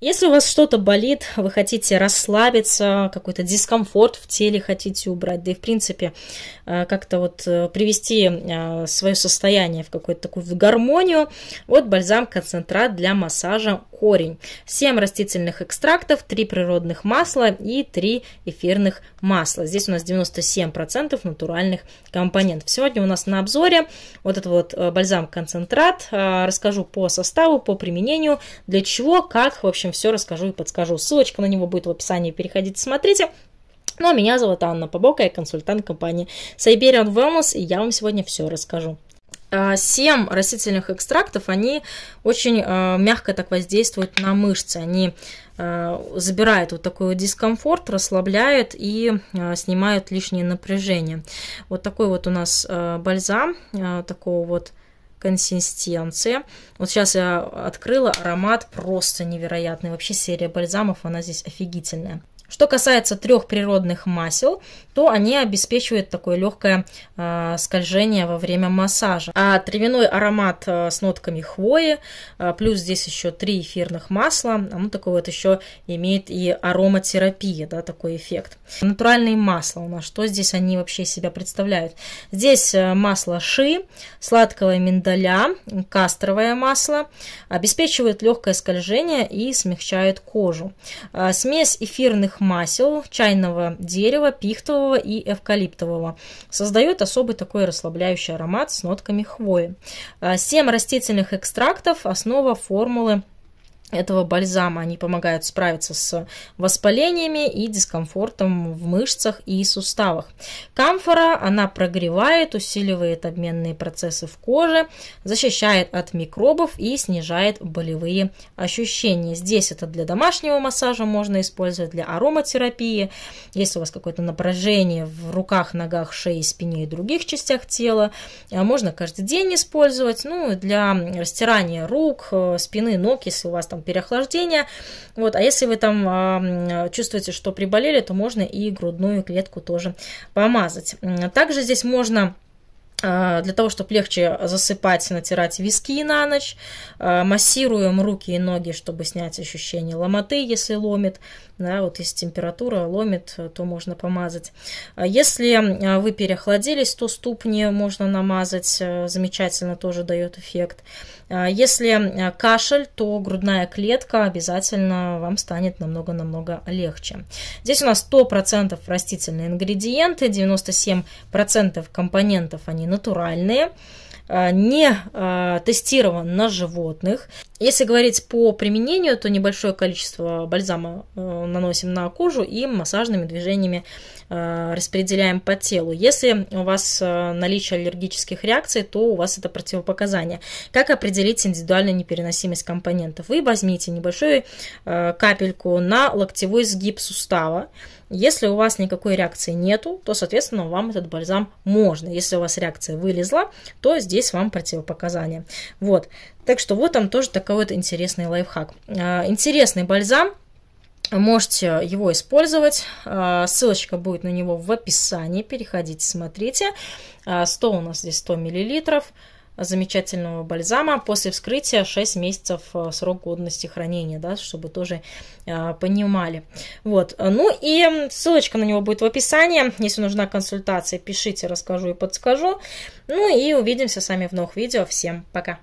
Если у вас что-то болит, вы хотите расслабиться, какой-то дискомфорт в теле хотите убрать, да и в принципе э, как-то вот э, привести э, свое состояние в какую-то такую в гармонию, вот бальзам-концентрат для массажа корень. 7 растительных экстрактов, 3 природных масла и 3 эфирных масла. Здесь у нас 97% натуральных компонентов. Сегодня у нас на обзоре вот этот вот бальзам-концентрат. Расскажу по составу, по применению, для чего, как, в общем, все расскажу и подскажу. Ссылочка на него будет в описании, переходите, смотрите. Ну а меня зовут Анна Побока, я консультант компании Siberian Wellness, и я вам сегодня все расскажу. А, семь растительных экстрактов, они очень э, мягко так воздействуют на мышцы. Они э, забирают вот такой вот дискомфорт, расслабляют и снимают лишнее напряжение. Вот такой вот у нас бальзам, такого вот консистенции. Вот сейчас я открыла аромат просто невероятный. Вообще серия бальзамов, она здесь офигительная. Что касается трех природных масел, то они обеспечивают такое легкое э, скольжение во время массажа. А травяной аромат э, с нотками хвои, э, плюс здесь еще три эфирных масла, оно такое вот еще имеет и ароматерапия, да, такой эффект. Натуральные масла у нас, что здесь они вообще себя представляют? Здесь масло ши, сладкого миндаля, кастровое масло, обеспечивает легкое скольжение и смягчает кожу. Смесь эфирных масел чайного дерева, пихтового и эвкалиптового. Создает особый такой расслабляющий аромат с нотками хвои. А, семь растительных экстрактов – основа формулы этого бальзама. Они помогают справиться с воспалениями и дискомфортом в мышцах и суставах. Камфора, она прогревает, усиливает обменные процессы в коже, защищает от микробов и снижает болевые ощущения. Здесь это для домашнего массажа можно использовать, для ароматерапии. Если у вас какое-то напряжение в руках, ногах, шее, спине и других частях тела, а можно каждый день использовать. Ну, для растирания рук, э, спины, ног, если у вас там там переохлаждение. Вот, а если вы там э, чувствуете, что приболели, то можно и грудную клетку тоже помазать. Также здесь можно а, для того, чтобы легче засыпать, натирать виски на ночь. Массируем руки и ноги, чтобы снять ощущение ломоты, если ломит. Да, вот если температура ломит, то можно помазать. Если вы переохладились, то ступни можно намазать. Замечательно тоже дает эффект. Если кашель, то грудная клетка обязательно вам станет намного-намного легче. Здесь у нас 100% растительные ингредиенты, 97% компонентов они натуральные, а, не а, тестирован на животных. Если говорить по применению, то небольшое количество бальзама э, наносим на кожу и массажными движениями э, распределяем по телу. Если у вас э, наличие аллергических реакций, то у вас это противопоказание. Как определить индивидуальную непереносимость компонентов? Вы возьмите небольшую капельку на локтевой сгиб сустава, если у вас никакой реакции нету, то, соответственно, вам этот бальзам можно. Если у вас реакция вылезла, то здесь вам противопоказание. Вот. Так что вот там тоже такой вот интересный лайфхак. Интересный бальзам. Можете его использовать. А, ссылочка будет на него в описании. Переходите, смотрите. 100 а, у нас здесь 100 миллилитров замечательного бальзама. После вскрытия 6 месяцев э, срок годности хранения, да, чтобы тоже э, понимали. Вот. Ну и ссылочка на него будет в описании. Если нужна консультация, пишите, расскажу и подскажу. Ну и увидимся с вами в новых видео. Всем пока!